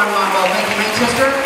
John Mambo. Thank you, Manchester.